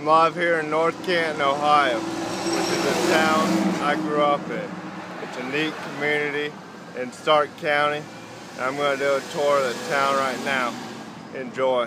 I'm live here in North Canton, Ohio, which is a town I grew up in. It's a neat community in Stark County. and I'm going to do a tour of the town right now. Enjoy.